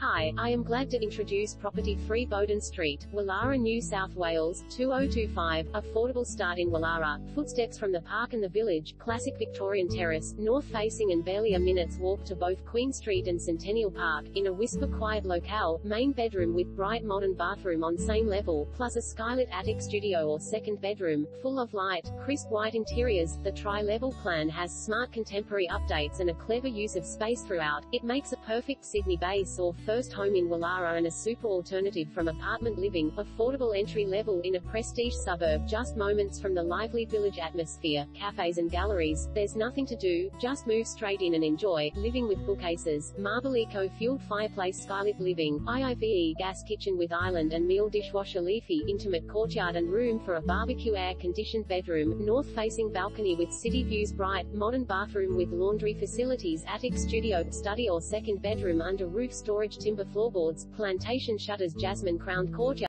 Hi, I am glad to introduce Property 3 Bowden Street, Woollahra, New South Wales, 2025. Affordable start in Woollahra, footsteps from the park and the village, classic Victorian terrace, north facing and barely a minute's walk to both Queen Street and Centennial Park, in a whisper quiet locale, main bedroom with bright modern bathroom on same level, plus a skylit attic studio or second bedroom, full of light, crisp white interiors. The tri-level plan has smart contemporary updates and a clever use of space throughout. It makes a perfect Sydney base or first home in Woollahra and a super alternative from apartment living, affordable entry level in a prestige suburb just moments from the lively village atmosphere, cafes and galleries, there's nothing to do, just move straight in and enjoy, living with bookcases, marble eco-fueled fireplace skylit living, ILVE gas kitchen with island and Miele dishwasher leafy, intimate courtyard and room for a barbecue air-conditioned bedroom, north-facing balcony with city views bright, modern bathroom with laundry facilities attic studio, study or second bedroom under roof storage timber floorboards, plantation shutters jasmine crowned courtyard